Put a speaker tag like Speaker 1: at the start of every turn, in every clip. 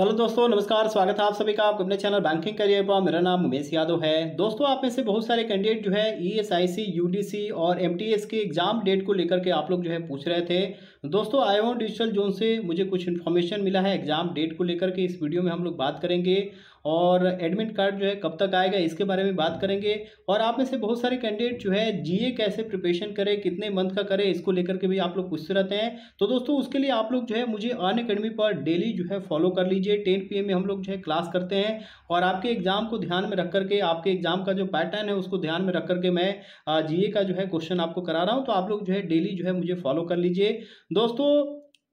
Speaker 1: Hello दोस्तों, नमस्कार, स्वागत है आप सभी का आपके अपने चैनल बैंकिंग करियर पर। मेरा नाम उमेश यादव है। दोस्तों, आप में से बहुत सारे कैंडिडेट जो है ईएसआईसी यूडीसी और एमटीएस के एग्ज़ाम डेट को लेकर के आप लोग जो है पूछ रहे थे। दोस्तों आयोन डिजिटल जोन से मुझे कुछ इन्फॉर्मेशन मिला है एग्ज़ाम डेट को लेकर के। इस वीडियो में हम लोग बात करेंगे। और एडमिट कार्ड जो है कब तक आएगा, इसके बारे में बात करेंगे। और आप में से बहुत सारे कैंडिडेट जो है जीए कैसे प्रिपरेशन करें, कितने मंथ का करें, इसको लेकर के भी आप लोग पूछते रहते हैं। तो दोस्तों, उसके लिए आप लोग जो है, मुझे अन अकेडमी पर डेली जो है फॉलो कर लीजिए। टेन पी में हम लोग जो है क्लास करते हैं। और आपके एग्ज़ाम को ध्यान में रख करके, आपके एग्ज़ाम का जो पैटर्न है, उसको ध्यान में रख करके मैं जीए का जो है क्वेश्चन आपको करा रहा हूँ। तो आप लोग जो है डेली जो है, मुझे फॉलो कर लीजिए। दोस्तों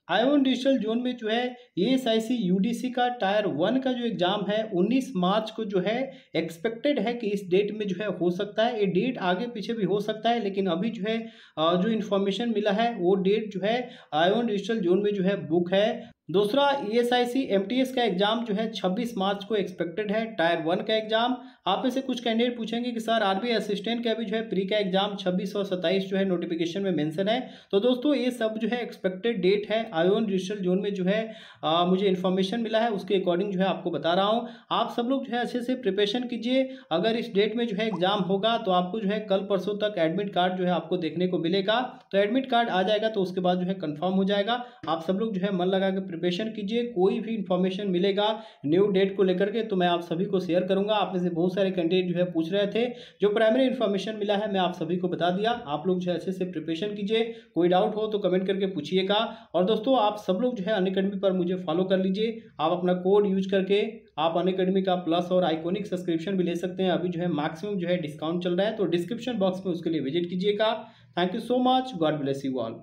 Speaker 1: आयोन डिजिटल जोन में जो है A S I C U D C का टायर वन का जो एग्ज़ाम है 19 मार्च को जो है एक्सपेक्टेड है कि इस डेट में जो है हो सकता है। ये डेट आगे पीछे भी हो सकता है, लेकिन अभी जो है जो इन्फॉर्मेशन मिला है, वो डेट जो है, आयोन डिजिटल जोन में जो है बुक है। दूसरा E S I C M T S का एग्ज़ाम जो है 26 मार्च को एक्सपेक्टेड है टायर वन का एग्ज़ाम आप में से कुछ कैंडिडेट पूछेंगे कि सर आरबीआई असिस्टेंट का भी जो है प्री का एग्ज़ाम 26 और 27 जो है नोटिफिकेशन में मेंशन है तो दोस्तों ये सब जो है एक्सपेक्टेड डेट है आयोन डिजिटल जोन में जो है आ, मुझे इन्फॉर्मेशन मिला है उसके अकॉर्डिंग जो है आपको बता रहा हूँ आप सब लोग जो है अच्छे से प्रिपरेशन कीजिए अगर इस डेट में जो है एग्ज़ाम होगा तो आपको जो है कल परसों तक एडमिट कार्ड जो है आपको देखने को मिलेगा तो एडमिट कार्ड आ जाएगा तो उसके बाद जो है कन्फर्म हो जाएगा आप सब लोग जो है मन लगा के प्रिपरेशन कीजिए, कोई भी इन्फॉर्मेशन मिलेगा न्यू डेट को लेकर के तो मैं आप सभी को शेयर करूँगा। आप में से बहुत सारे कैंडिडेट जो है पूछ रहे थे, जो प्राइमरी इन्फॉर्मेशन मिला है, मैं आप सभी को बता दिया। आप लोग जो है अच्छे से प्रिपरेशन कीजिए। कोई डाउट हो तो कमेंट करके पूछिएगा। और दोस्तों, आप सब लोग जो है अन अकेडमी पर मुझे फॉलो कर लीजिए। आप अपना कोड यूज़ करके, आप अन अकेडमी का प्लस और आइकोनिक सब्सक्रिप्शन भी ले सकते हैं। अभी जो है मैक्सिमम जो है डिस्काउंट चल रहा है तो डिस्क्रिप्शन बॉक्स में उसके लिए विज़िट कीजिएगा। Thank you so much God bless you all